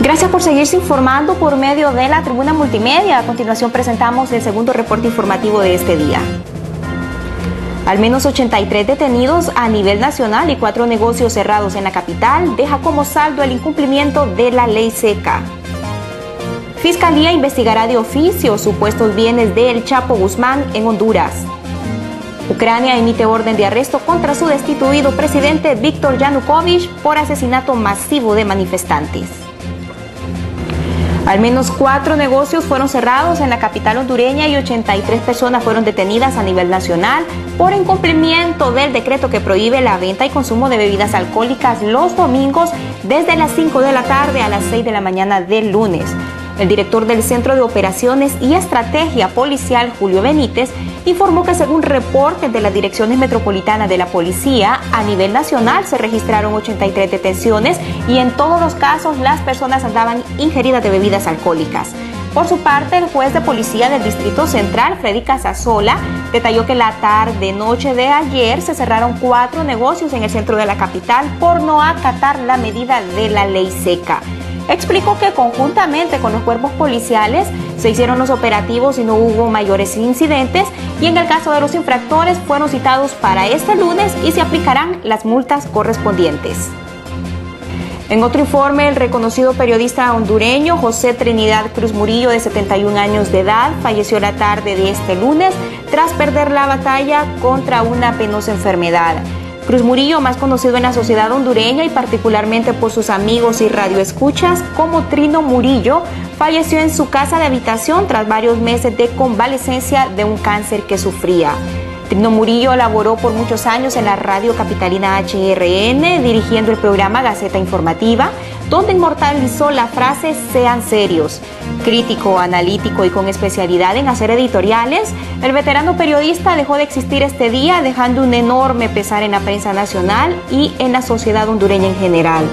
Gracias por seguirse informando por medio de la tribuna multimedia. A continuación presentamos el segundo reporte informativo de este día. Al menos 83 detenidos a nivel nacional y cuatro negocios cerrados en la capital deja como saldo el incumplimiento de la ley seca. Fiscalía investigará de oficio supuestos bienes del Chapo Guzmán en Honduras. Ucrania emite orden de arresto contra su destituido presidente Víctor Yanukovych por asesinato masivo de manifestantes. Al menos cuatro negocios fueron cerrados en la capital hondureña y 83 personas fueron detenidas a nivel nacional por incumplimiento del decreto que prohíbe la venta y consumo de bebidas alcohólicas los domingos desde las 5 de la tarde a las 6 de la mañana del lunes. El director del Centro de Operaciones y Estrategia Policial, Julio Benítez, informó que según reportes de las direcciones metropolitanas de la policía, a nivel nacional se registraron 83 detenciones y en todos los casos las personas andaban ingeridas de bebidas alcohólicas. Por su parte, el juez de policía del Distrito Central, Freddy Casasola, detalló que la tarde-noche de ayer se cerraron cuatro negocios en el centro de la capital por no acatar la medida de la ley seca explicó que conjuntamente con los cuerpos policiales se hicieron los operativos y no hubo mayores incidentes y en el caso de los infractores fueron citados para este lunes y se aplicarán las multas correspondientes. En otro informe, el reconocido periodista hondureño José Trinidad Cruz Murillo, de 71 años de edad, falleció la tarde de este lunes tras perder la batalla contra una penosa enfermedad. Cruz Murillo, más conocido en la sociedad hondureña y particularmente por sus amigos y radioescuchas como Trino Murillo, falleció en su casa de habitación tras varios meses de convalecencia de un cáncer que sufría. Trino Murillo laboró por muchos años en la radio capitalina HRN, dirigiendo el programa Gaceta Informativa, donde inmortalizó la frase sean serios. Crítico, analítico y con especialidad en hacer editoriales, el veterano periodista dejó de existir este día, dejando un enorme pesar en la prensa nacional y en la sociedad hondureña en general.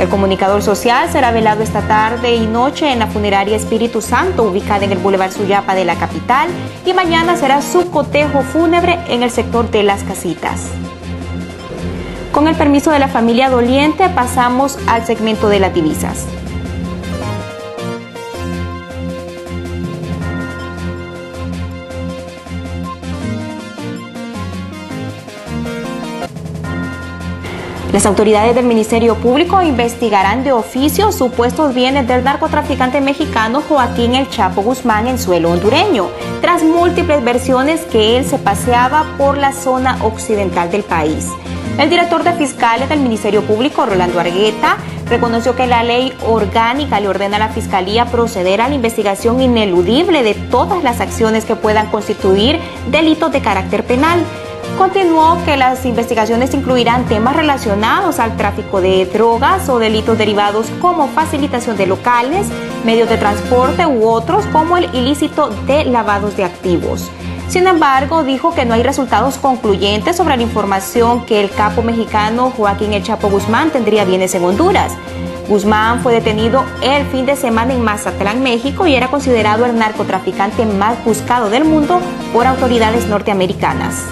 El comunicador social será velado esta tarde y noche en la funeraria Espíritu Santo, ubicada en el Boulevard Suyapa de la capital, y mañana será su cotejo fúnebre en el sector de las casitas. Con el permiso de la familia doliente, pasamos al segmento de las divisas. Las autoridades del Ministerio Público investigarán de oficio supuestos bienes del narcotraficante mexicano Joaquín El Chapo Guzmán en suelo hondureño, tras múltiples versiones que él se paseaba por la zona occidental del país. El director de fiscales del Ministerio Público, Rolando Argueta, reconoció que la ley orgánica le ordena a la Fiscalía proceder a la investigación ineludible de todas las acciones que puedan constituir delitos de carácter penal. Continuó que las investigaciones incluirán temas relacionados al tráfico de drogas o delitos derivados como facilitación de locales, medios de transporte u otros como el ilícito de lavados de activos. Sin embargo, dijo que no hay resultados concluyentes sobre la información que el capo mexicano Joaquín El Chapo Guzmán tendría bienes en Honduras. Guzmán fue detenido el fin de semana en Mazatlán, México, y era considerado el narcotraficante más buscado del mundo por autoridades norteamericanas.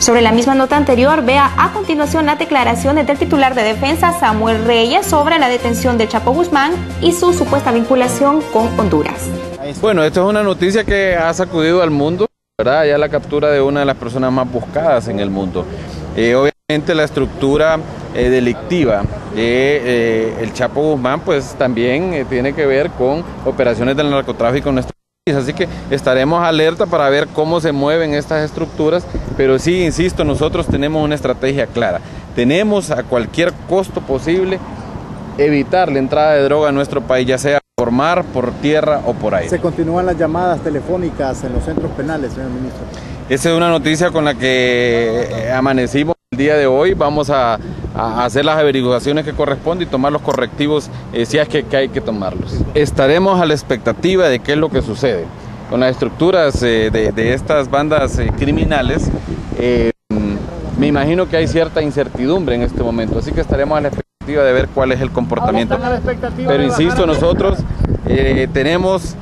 Sobre la misma nota anterior, vea a continuación las declaraciones del titular de defensa Samuel Reyes sobre la detención de Chapo Guzmán y su supuesta vinculación con Honduras. Bueno, esto es una noticia que ha sacudido al mundo, ¿verdad? Ya la captura de una de las personas más buscadas en el mundo. Eh, obviamente la estructura eh, delictiva de eh, el Chapo Guzmán, pues también tiene que ver con operaciones del narcotráfico en nuestro país. Así que estaremos alerta para ver cómo se mueven estas estructuras, pero sí, insisto, nosotros tenemos una estrategia clara. Tenemos a cualquier costo posible evitar la entrada de droga a nuestro país, ya sea mar, por tierra o por aire. ¿Se continúan las llamadas telefónicas en los centros penales, señor ministro? Esa es una noticia con la que eh, amanecimos el día de hoy. Vamos a, hacer las averiguaciones que corresponden y tomar los correctivos eh, si es que, hay que tomarlos. Estaremos a la expectativa de qué es lo que sucede. Con las estructuras eh, de, estas bandas criminales, me imagino que hay cierta incertidumbre en este momento, así que estaremos a la expectativa de ver cuál es el comportamiento. Pero insisto, nosotros eh, tenemos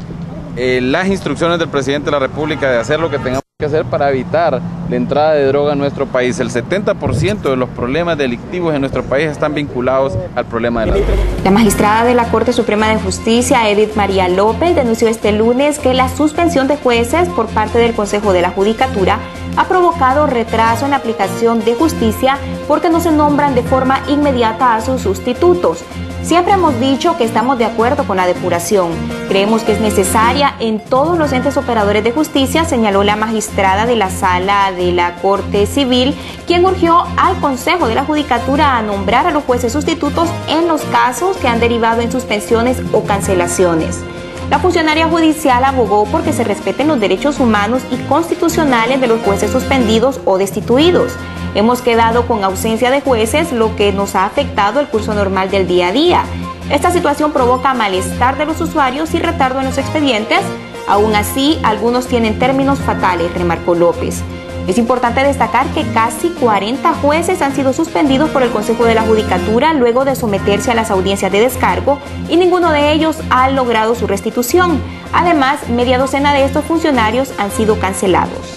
eh, las instrucciones del presidente de la República de hacer lo que tengamos que hacer para evitar la entrada de droga a nuestro país. El 70% de los problemas delictivos en nuestro país están vinculados al problema de la droga. La magistrada de la Corte Suprema de Justicia, Edith María López, denunció este lunes que la suspensión de jueces por parte del Consejo de la Judicatura ha provocado retraso en la aplicación de justicia porque no se nombran de forma inmediata a sus sustitutos. Siempre hemos dicho que estamos de acuerdo con la depuración. Creemos que es necesaria en todos los entes operadores de justicia, señaló la magistrada de la sala de la Corte Civil, quien urgió al Consejo de la Judicatura a nombrar a los jueces sustitutos en los casos que han derivado en suspensiones o cancelaciones. La funcionaria judicial abogó porque se respeten los derechos humanos y constitucionales de los jueces suspendidos o destituidos. Hemos quedado con ausencia de jueces, lo que nos ha afectado el curso normal del día a día. Esta situación provoca malestar de los usuarios y retardo en los expedientes. Aún así, algunos tienen términos fatales, remarcó López. Es importante destacar que casi 40 jueces han sido suspendidos por el Consejo de la Judicatura luego de someterse a las audiencias de descargo y ninguno de ellos ha logrado su restitución. Además, media docena de estos funcionarios han sido cancelados.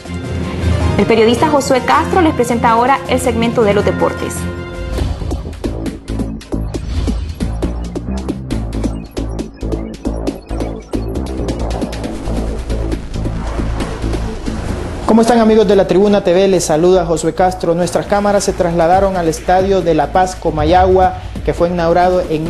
El periodista Josué Castro les presenta ahora el segmento de los deportes. ¿Cómo están amigos de la Tribuna TV? Les saluda Josué Castro. Nuestras cámaras se trasladaron al estadio de La Paz, Comayagua, que fue inaugurado en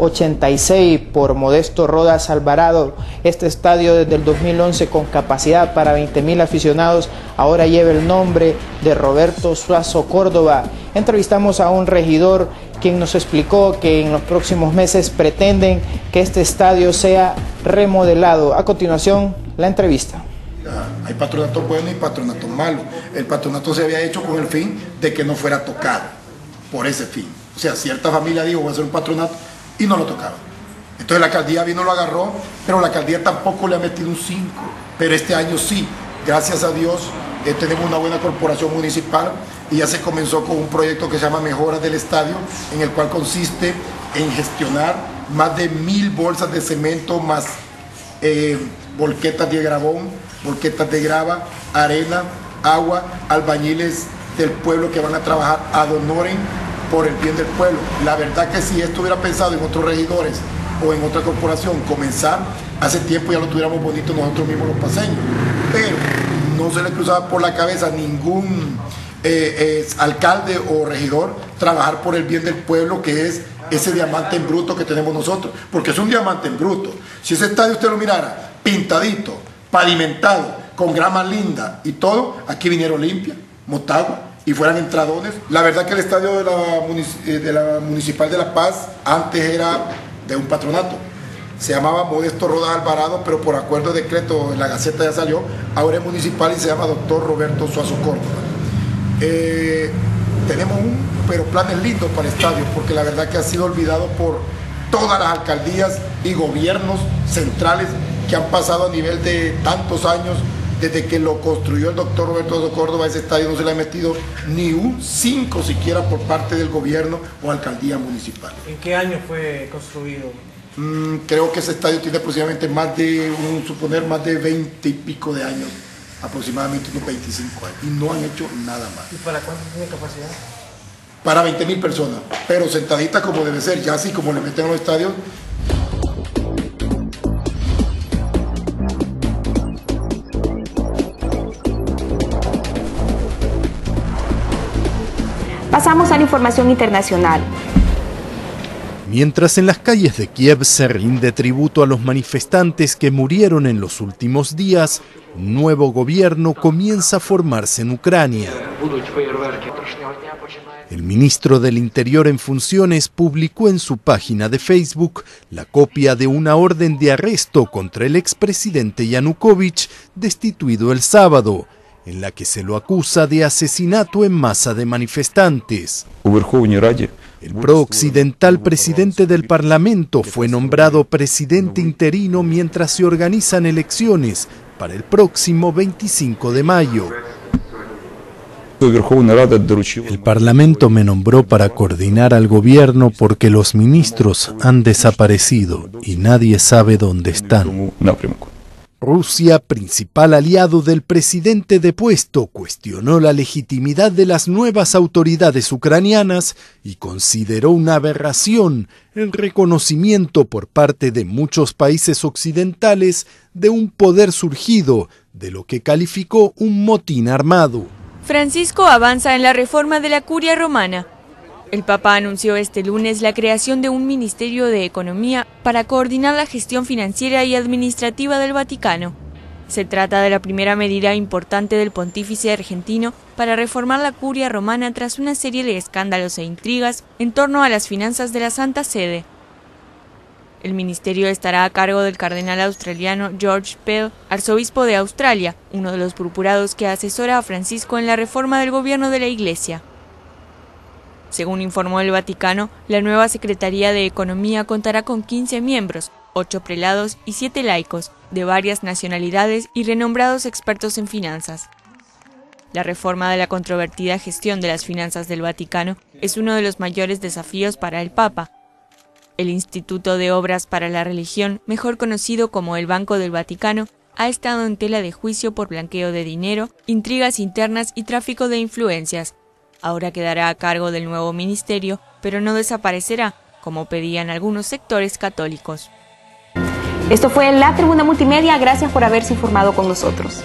1986 por Modesto Rodas Alvarado. Este estadio desde el 2011 con capacidad para 20 mil aficionados ahora lleva el nombre de Roberto Suazo Córdoba. Entrevistamos a un regidor quien nos explicó que en los próximos meses pretenden que este estadio sea remodelado. A continuación, la entrevista. Hay patronatos buenos y patronatos malos. El patronato se había hecho con el fin de que no fuera tocado, por ese fin. O sea, cierta familia dijo, voy a hacer un patronato, y no lo tocaba. Entonces la alcaldía vino, lo agarró, pero la alcaldía tampoco le ha metido un 5. Pero este año sí, gracias a Dios, eh, tenemos una buena corporación municipal y ya se comenzó con un proyecto que se llama Mejoras del Estadio, en el cual consiste en gestionar más de mil bolsas de cemento más eh, volquetas de grabón, volquetas de grava, arena, agua, albañiles del pueblo que van a trabajar a honoren por el bien del pueblo. La verdad que si esto hubiera pensado en otros regidores o en otra corporación comenzar, hace tiempo ya lo tuviéramos bonito nosotros mismos los paseños. Pero no se le cruzaba por la cabeza a ningún eh, alcalde o regidor trabajar por el bien del pueblo que es ese diamante en bruto que tenemos nosotros, porque es un diamante en bruto. Si ese estadio usted lo mirara pintadito, pavimentado, con grama linda y todo, aquí vinieron limpia, Motagua, y fueran entradones. La verdad que el estadio de la, eh, de la Municipal de La Paz antes era de un patronato. Se llamaba Modesto Rodas Alvarado, pero por acuerdo de decreto en la Gaceta ya salió. Ahora es municipal y se llama Doctor Roberto Suazo Córdoba. Eh, tenemos un, pero planes lindos para el estadio, porque la verdad que ha sido olvidado por todas las alcaldías y gobiernos centrales que han pasado a nivel de tantos años desde que lo construyó el doctor Roberto de Córdoba, ese estadio no se le ha metido ni un 5 siquiera por parte del gobierno o alcaldía municipal. ¿En qué año fue construido? Mm, creo que ese estadio tiene aproximadamente más de, un, suponer, más de 20 y pico de años, aproximadamente unos 25 años, y no han hecho nada más. ¿Y para cuánto tiene capacidad? Para 20 mil personas, pero sentaditas como debe ser, ya así como le meten a los estadios, Pasamos a la información internacional. Mientras en las calles de Kiev se rinde tributo a los manifestantes que murieron en los últimos días, un nuevo gobierno comienza a formarse en Ucrania. El ministro del Interior en funciones publicó en su página de Facebook la copia de una orden de arresto contra el expresidente Yanukovych destituido el sábado, en la que se lo acusa de asesinato en masa de manifestantes. El pro-occidental presidente del Parlamento fue nombrado presidente interino mientras se organizan elecciones para el próximo 25 de mayo. El Parlamento me nombró para coordinar al gobierno porque los ministros han desaparecido y nadie sabe dónde están. Rusia, principal aliado del presidente depuesto, cuestionó la legitimidad de las nuevas autoridades ucranianas y consideró una aberración el reconocimiento por parte de muchos países occidentales de un poder surgido de lo que calificó un motín armado. Francisco avanza en la reforma de la curia romana. El Papa anunció este lunes la creación de un Ministerio de Economía para coordinar la gestión financiera y administrativa del Vaticano. Se trata de la primera medida importante del pontífice argentino para reformar la curia romana tras una serie de escándalos e intrigas en torno a las finanzas de la Santa Sede. El ministerio estará a cargo del cardenal australiano George Pell, arzobispo de Australia, uno de los purpurados que asesora a Francisco en la reforma del gobierno de la Iglesia. Según informó el Vaticano, la nueva Secretaría de Economía contará con 15 miembros, 8 prelados y 7 laicos, de varias nacionalidades y renombrados expertos en finanzas. La reforma de la controvertida gestión de las finanzas del Vaticano es uno de los mayores desafíos para el Papa. El Instituto de Obras para la Religión, mejor conocido como el Banco del Vaticano, ha estado en tela de juicio por blanqueo de dinero, intrigas internas y tráfico de influencias, Ahora quedará a cargo del nuevo ministerio, pero no desaparecerá, como pedían algunos sectores católicos. Esto fue La Tribuna Multimedia. Gracias por haberse informado con nosotros.